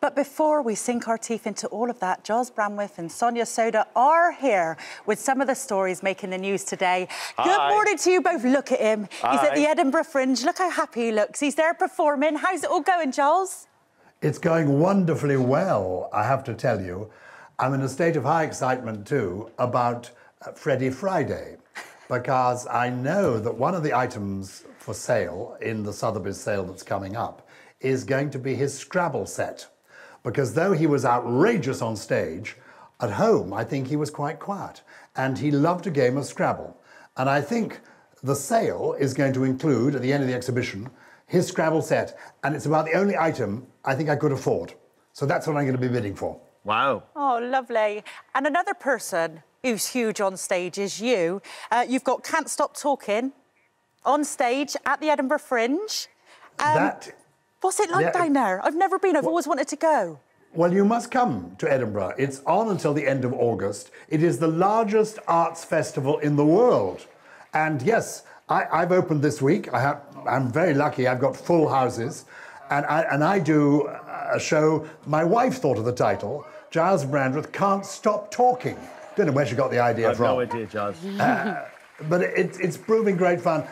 But before we sink our teeth into all of that, Giles Brandreth and Sonia Sodha are here with some of the stories making the news today. Hi. Good morning to you both. Look at him. He's at the Edinburgh Fringe. Look how happy he looks. He's there performing. How's it all going, Giles? It's going wonderfully well, I have to tell you. I'm in a state of high excitement too about uh, Freddie Friday because I know that one of the items for sale in the Sotheby's sale that's coming up is going to be his Scrabble set. Because though he was outrageous on stage, at home I think he was quite quiet and he loved a game of Scrabble. And I think the sale is going to include, at the end of the exhibition, his Scrabble set, and it's about the only item I think I could afford. So that's what I'm going to be bidding for. Wow. Oh, lovely. And another person who's huge on stage is you. Uh, you've got Can't Stop Talking on stage at the Edinburgh Fringe. Um, that, What's it like Yeah. down there? I've never been. I've always wanted to go. well, you must come to Edinburgh. It's on until the end of August. It is the largest arts festival in the world. And yes, I, I've opened this week. I have, I'm very lucky. I've got full houses. And I, and I do a show. My wife thought of the title Giles Brandreth Can't Stop Talking. Don't know where she got the idea from. I've from. no idea, Giles. Uh, but it, it's proving great fun.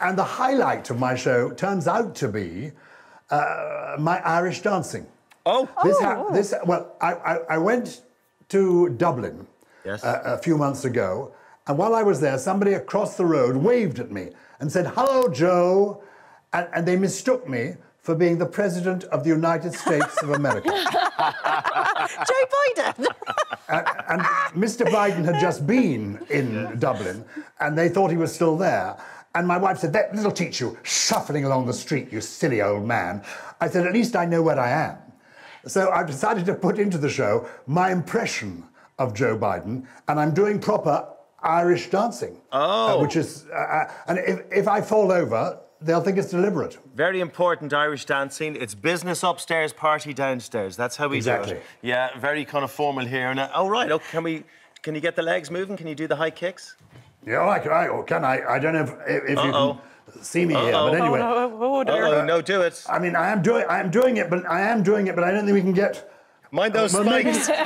And the highlight of my show turns out to be uh, my Irish dancing. oh, This, hap- this well, I, I, I went to Dublin Yes. uh, a few months ago, and while I was there, somebody across the road waved at me and said, "Hello, Joe," and, and they mistook me for being the president of the United States of America. Joe Biden. and Mr. Biden had just been in Dublin, and they thought he was still there. And my wife said, "That little teach you shuffling along the street, you silly old man." I said, "At least I know where I am." So I've decided to put into the show my impression of Joe Biden, and I'm doing proper Irish dancing. Oh. which is, uh, uh, and if, if I fall over, they'll think it's deliberate. very important Irish dancing. It's business upstairs, party downstairs. That's how we do it. Yeah, very kind of formal here. And uh, oh right, oh, can we? Can you get the legs moving? Can you do the high kicks? Yeah, I can. I, or can I? I don't know if, if you can see me here, Uh-oh. but anyway. oh, oh, oh dear. Oh no, do it. I mean, I am doing, I am doing it, but I am doing it, but I don't think we can get. Mind those Well, spikes.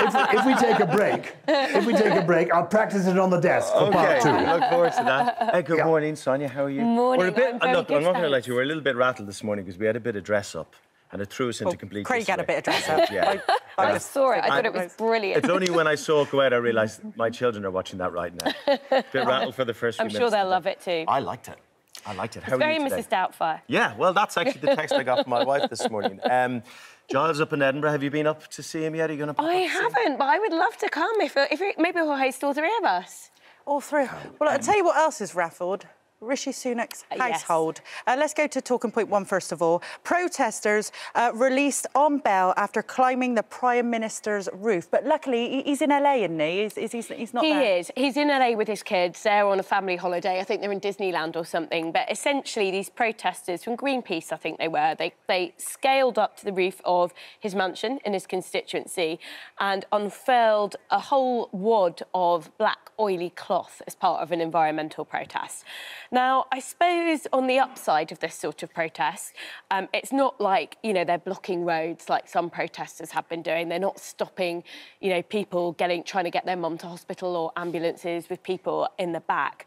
If, if we take a break, if we take a break, I'll practice it on the desk for Okay, part two. I look forward to that. Hey, good Yeah. morning, Sonia. How are you? Morning, We're a bit. I'm very look, good, I'm not going to lie to you. We're a little bit rattled this morning because we had a bit of dress up, and it threw us into complete. Craig had a bit of dress up. Yeah. I, I just saw it. I thought it I- was brilliant. It's only when I saw it go out I realised my children are watching that right now. Bit rattled for the first few I'm minutes. sure they'll love it too. I liked it. I liked it. How It's are very you today? Mrs. Doubtfire. Yeah, well, that's actually the text I got from my wife this morning. Um, Giles up in Edinburgh. Have you been up to see him yet? Are you going to? I haven't, but I would love to come if, if it, maybe we'll host all three of us. All three. Well, I'll tell you what else is raffled. Rishi Sunak's Uh, yes. household. Uh, let's go to talking point one first of all. Protesters uh, released on bail after climbing the Prime Minister's roof. But luckily, he's in LA, isn't he? He's, he's, he's, he's not He there. is. He's in LA with his kids. They're on a family holiday. I think they're in Disneyland or something. But essentially, these protesters from Greenpeace, I think they were, they, they scaled up to the roof of his mansion in his constituency and unfurled a whole wad of black, oily cloth as part of an environmental protest. Now, I suppose on the upside of this sort of protest, um, it's not like, you know, they're blocking roads like some protesters have been doing. They're not stopping, you know, people getting trying to get their mum to hospital or ambulances with people in the back.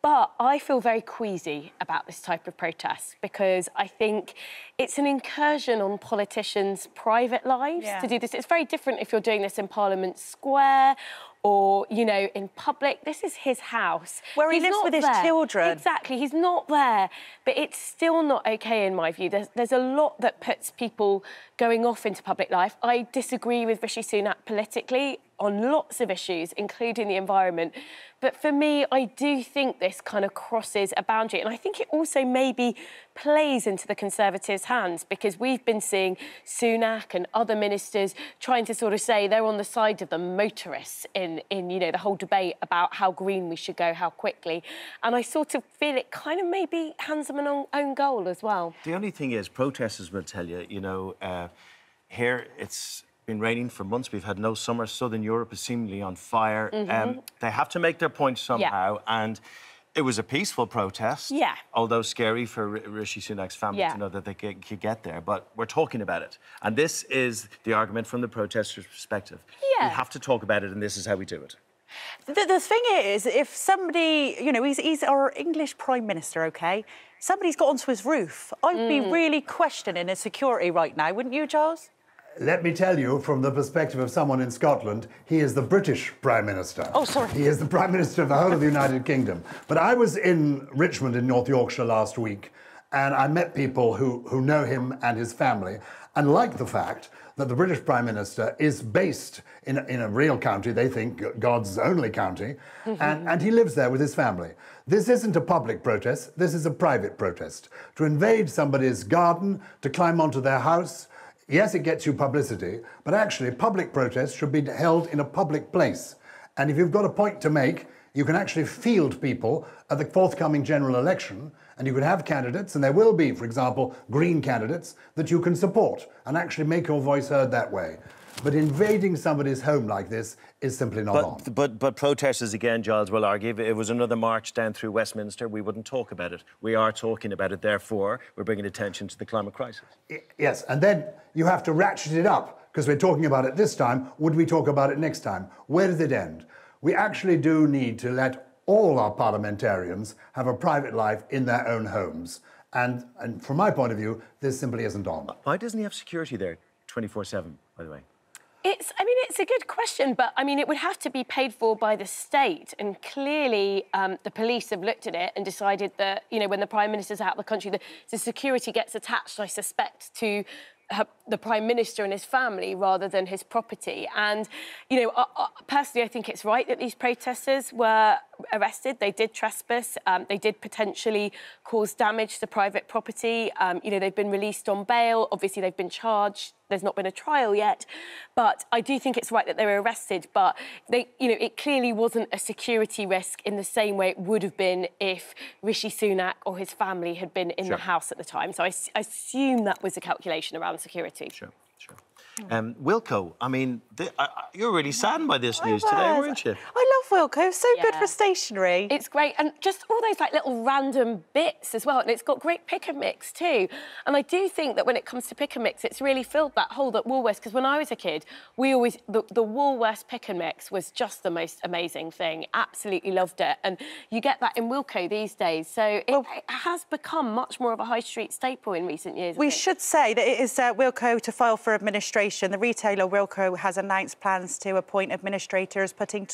But I feel very queasy about this type of protest because I think it's an incursion on politicians' private lives Yeah. to do this. It's very different if you're doing this in Parliament Square or, you know, in public. This is his house. Where he lives with his children. Exactly, he's not there. But it's still not okay in my view. There's, there's a lot that puts people going off into public life. I disagree with Rishi Sunak politically on lots of issues, including the environment. But for me, I do think this kind of crosses a boundary. And I think it also maybe plays into the Conservatives' hands because we've been seeing Sunak and other ministers trying to sort of say they're on the side of the motorists in, in you know, the whole debate about how green we should go, how quickly. And I sort of feel it kind of maybe hands them an own, goal as well. The only thing is, protesters will tell you, you know, uh, here it's been raining for months. We've had no summer. Southern Europe is seemingly on fire. Um, they have to make their point somehow. And It was a peaceful protest. Yeah. Although scary for Rishi Sunak's family Yeah. to know that they could, get there. But we're talking about it. And this is the argument from the protesters' perspective. Yeah. We have to talk about it, and this is how we do it. The, the thing is, if somebody, you know, he's, he's our English Prime Minister, OK? Somebody's got onto his roof. I'd be really questioning his security right now, wouldn't you, Charles? Let me tell you, from the perspective of someone in Scotland, he is the British Prime Minister. Oh, sorry. He is the Prime Minister of the whole of the United Kingdom. But I was in Richmond in North Yorkshire last week, and I met people who, who know him and his family, and like the fact that the British Prime Minister is based in, a- in a real county, they think God's only county, mm-hmm. and, and he lives there with his family. This isn't a public protest, this is a private protest. To invade somebody's garden, to climb onto their house, Yes, it gets you publicity, but actually, public protests should be held in a public place. And if you've got a point to make, you can actually field people at the forthcoming general election, and you can have candidates, and there will be, for example, Green candidates that you can support and actually make your voice heard that way. But invading somebody's home like this is simply not on. But, but, but protesters, again, Giles will argue, if it was another march down through Westminster, we wouldn't talk about it. We are talking about it, therefore, we're bringing attention to the climate crisis. Yes, and then you have to ratchet it up because we're talking about it this time. Would we talk about it next time? Where does it end? We actually do need to let all our parliamentarians have a private life in their own homes. And, and from my point of view, this simply isn't on. Why doesn't he have security there 24 7, by the way? It's, I mean, it's a good question, but I mean, it would have to be paid for by the state. And clearly, um, the police have looked at it and decided that, you know, when the Prime Minister's out of the country, the, the security gets attached, I suspect, to her, the Prime Minister and his family rather than his property. And, you know, uh, uh, personally, I think it's right that these protesters were arrested. They did trespass. Um, they did potentially cause damage to private property. Um, you know, they've been released on bail. Obviously, they've been charged. There's not been a trial yet, but I do think it's right that they were arrested. But they, you know, it clearly wasn't a security risk in the same way it would have been if Rishi Sunak or his family had been in Sure. the house at the time. So I assume that was a calculation around security. Sure, sure. Um, Wilko, I mean, th- I, I, you're really saddened by this news I today, weren't you? I love Wilko. So good for stationery. It's great, and just all those like little random bits as well. And it's got great pick and mix too. And I do think that when it comes to pick and mix, it's really filled that hole that Woolworths. Because when I was a kid, we always the, the Woolworths pick and mix was just the most amazing thing. Absolutely loved it, and you get that in Wilko these days. So it, it has become much more of a high street staple in recent years. I We think. should say that it is uh, Wilko to file for administration. The retailer Wilko has announced plans to appoint administrators, putting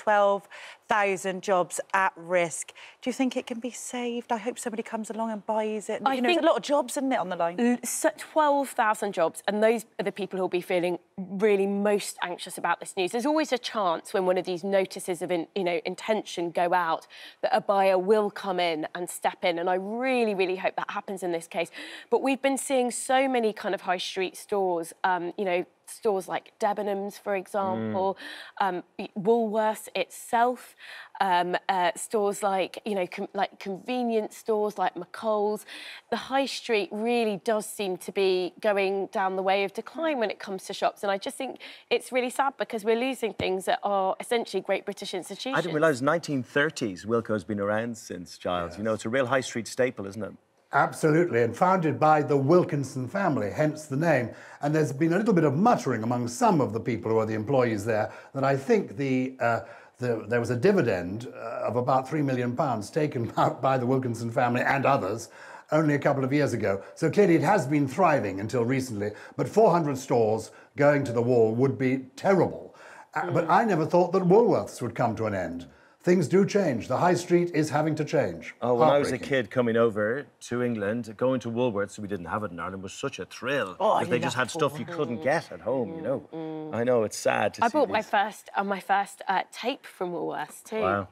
12,000 jobs at risk. Do you think it can be saved? I hope somebody comes along and buys it. I you know, think- there's a lot of jobs, isn't it, on the line? So 12,000 jobs, and those are the people who'll be feeling really most anxious about this news. There's always a chance when one of these notices of in, you know intention go out that a buyer will come in and step in, and I really, really hope that happens in this case. But we've been seeing so many kind of high street stores, um, you know. Stores like Debenhams, for example, um, Woolworths itself, um, uh, stores like you know, com- like convenience stores like McColl's. The high street really does seem to be going down the way of decline when it comes to shops, and I just think it's really sad because we're losing things that are essentially great British institutions. I didn't realise 1930s Wilko's been around since, Giles. You know, it's a real high street staple, isn't it? Absolutely, and founded by the Wilkinson family, hence the name. And there's been a little bit of muttering among some of the people who are the employees there that I think the, uh, the there was a dividend uh, of about three million pounds taken out by the Wilkinson family and others only a couple of years ago. So clearly it has been thriving until recently. But 400 stores going to the wall would be terrible. Uh, But I never thought that Woolworths would come to an end. Things do change. The high street is having to change. Oh, when I was a kid coming over to England, going to Woolworths, we didn't have it in Ireland, was such a thrill. Oh, I 'cause they just had stuff you couldn't get at home, you know. I know, it's sad to Mm, I see bought my first uh, my first uh, tape from Woolworths too. Wow.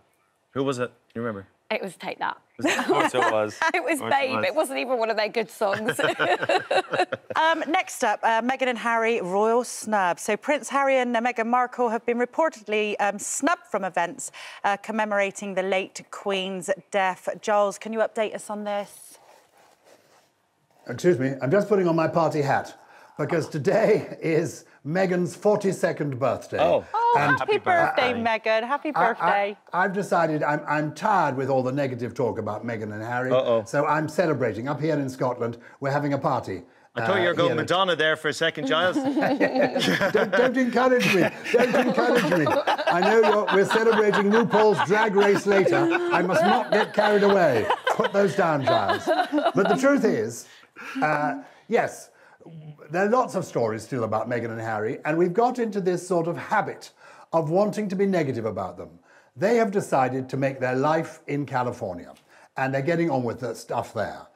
Who was it? You remember? It was Take That. Of course it was. It was Of course Babe. was. It wasn't even one of their good songs. Um, next up, uh, Meghan and Harry royal snub. So Prince Harry and uh, Meghan Markle have been reportedly um, snubbed from events uh, commemorating the late Queen's death. Giles, can you update us on this? Excuse me, I'm just putting on my party hat because today is Meghan's 42nd birthday. Oh. Oh, And happy, Happy birthday, birthday. Meghan. Happy I- birthday. I, have decided I'm, I'm tired with all the negative talk about Meghan and Harry. Uh-oh. So I'm celebrating. Up here in Scotland, we're having a party. I thought you were uh, going here. Madonna there for a second, Giles. Don't, don't encourage me. Don't encourage me. I know you're, we're celebrating RuPaul's drag race later. I must not get carried away. Put those down, Giles. But the truth is, uh, yes, there are lots of stories still about Meghan and Harry, and we've got into this sort of habit of wanting to be negative about them. They have decided to make their life in California, and they're getting on with the stuff there.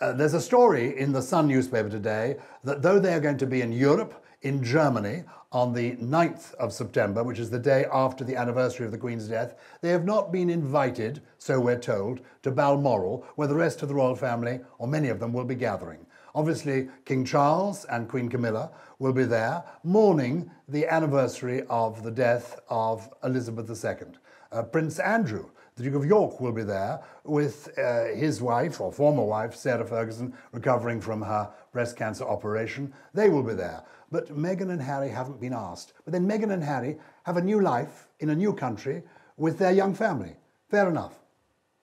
Uh, there's a story in the Sun newspaper today that though they are going to be in Europe, in Germany, on the 9th of September, which is the day after the anniversary of the Queen's death, they have not been invited, so we're told, to Balmoral, where the rest of the royal family, or many of them, will be gathering. Obviously, King Charles and Queen Camilla will be there, mourning the anniversary of the death of Elizabeth II. Uh, Prince Andrew, the Duke of York, will be there with uh, his wife, or former wife, Sarah Ferguson, recovering from her breast cancer operation. They will be there. But Meghan and Harry haven't been asked. But then Meghan and Harry have a new life in a new country with their young family. Fair enough.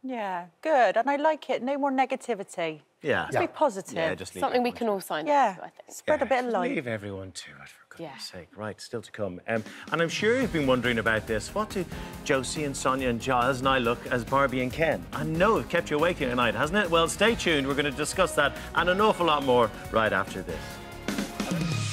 Yeah, good. And I like it. No more negativity. Yeah. Let's be positive. Yeah, just leave Something we can all sign Yeah. up to, I think. Spread a bit of light. Leave everyone to it, for goodness Yeah. sake. Right, still to come. Um, and I'm sure you've been wondering about this. What do Josie and Sonia and Giles and I look as Barbie and Ken? I know it kept you awake at night, hasn't it? Well, stay tuned. We're going to discuss that and an awful lot more right after this.